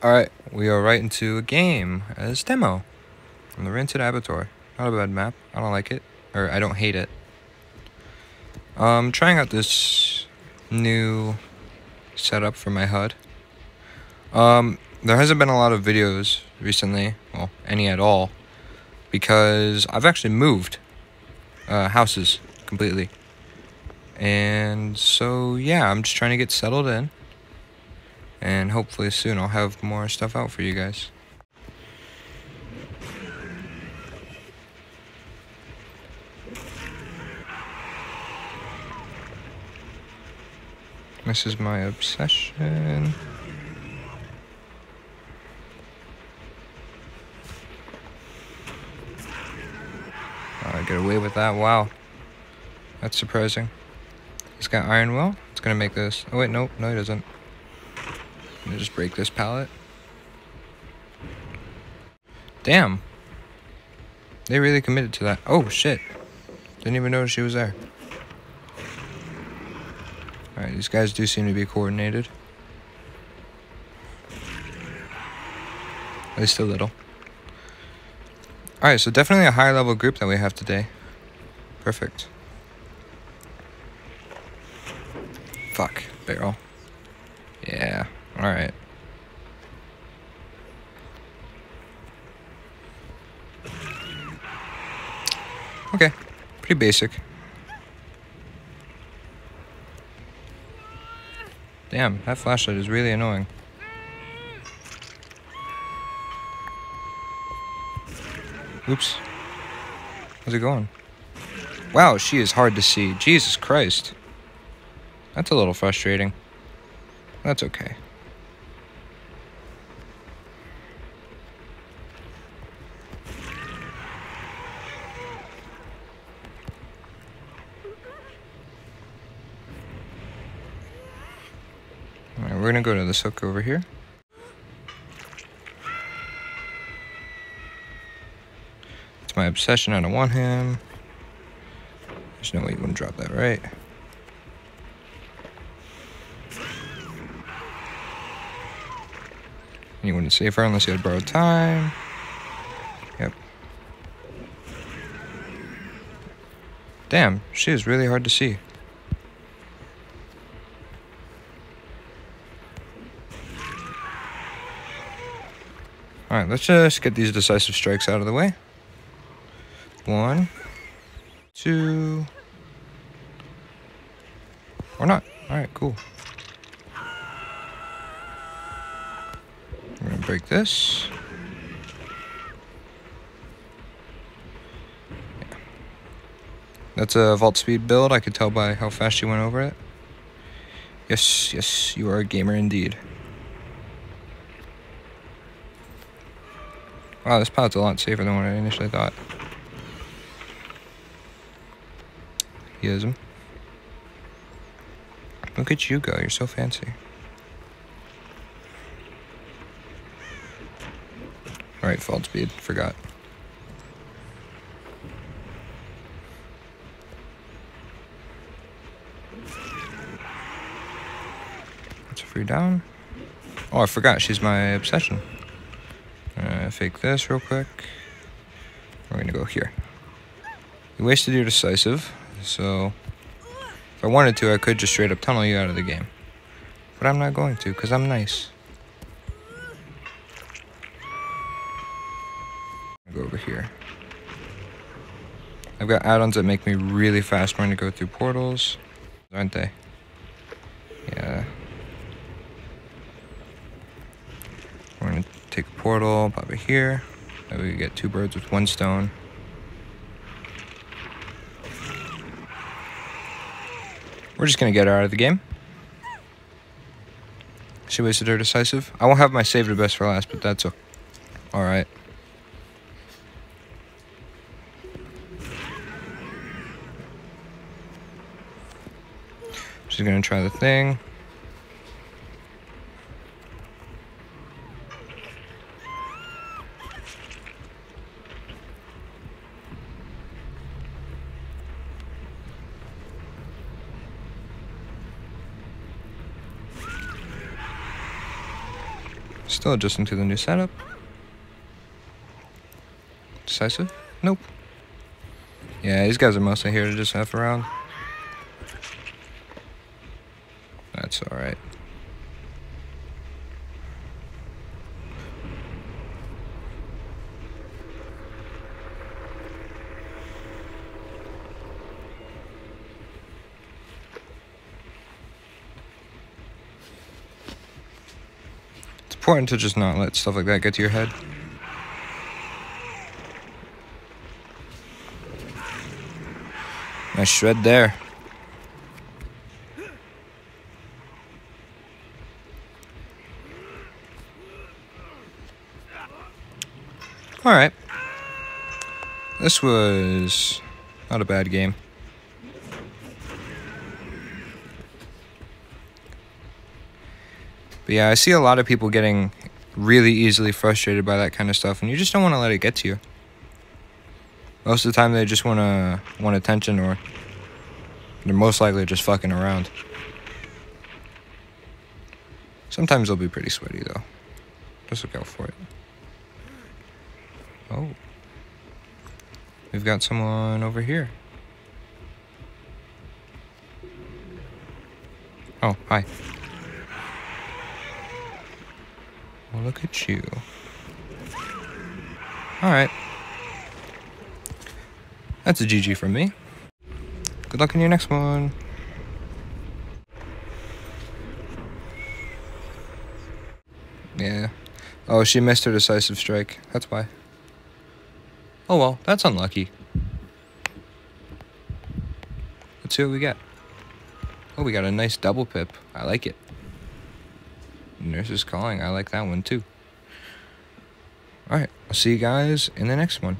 Alright, we are right into a game as demo from the Rancid Abattoir. Not a bad map. I don't like it. Or I don't hate it. Um trying out this new setup for my HUD. Um there hasn't been a lot of videos recently, well, any at all, because I've actually moved uh, houses completely. And so yeah, I'm just trying to get settled in and hopefully soon I'll have more stuff out for you guys. This is my obsession. Oh, I get away with that. Wow. That's surprising. He's got iron will. It's gonna make this. Oh wait, nope, no, he doesn't. Me just break this pallet. Damn. They really committed to that. Oh, shit. Didn't even notice she was there. Alright, these guys do seem to be coordinated. At least a little. Alright, so definitely a high level group that we have today. Perfect. Fuck, barrel. Yeah. Alright. Okay. Pretty basic. Damn, that flashlight is really annoying. Oops. How's it going? Wow, she is hard to see. Jesus Christ. That's a little frustrating. That's okay. We're gonna go to this hook over here. It's my obsession, I don't want him. There's no way you wouldn't drop that, right? You wouldn't save her unless you had borrowed time. Yep. Damn, she is really hard to see. Alright, let's just get these decisive strikes out of the way. One, two, or not. Alright, cool. We're gonna break this. That's a vault speed build. I could tell by how fast you went over it. Yes, yes, you are a gamer indeed. Wow, this pallet's a lot safer than what I initially thought. Here's him. Look at you go, you're so fancy. Alright, vault speed, forgot. That's a free down. Oh, I forgot, she's my obsession. Uh, fake this real quick. We're gonna go here. You wasted your decisive, so if I wanted to, I could just straight up tunnel you out of the game. But I'm not going to, because I'm nice. Go over here. I've got add-ons that make me really fast when I go through portals, aren't they? Yeah. Gonna take a portal, pop it here. That we get two birds with one stone. We're just gonna get her out of the game. She wasted her decisive. I won't have my save the best for last, but that's alright. She's gonna try the thing. Still adjusting to the new setup. Decisive? Nope. Yeah, these guys are mostly here to just F around. That's alright. It's important to just not let stuff like that get to your head. Nice shred there. Alright. This was not a bad game. But yeah, I see a lot of people getting really easily frustrated by that kind of stuff, and you just don't want to let it get to you. Most of the time, they just want to want attention, or they're most likely just fucking around. Sometimes they'll be pretty sweaty though. Just look out for it. Oh. We've got someone over here. Oh, hi. Well, look at you. Alright. That's a GG from me. Good luck in your next one. Yeah. Oh, she missed her decisive strike. That's why. Oh well, that's unlucky. Let's see what we get. Oh, we got a nice double pip. I like it. Nurse is calling. I like that one too. Alright, I'll see you guys in the next one.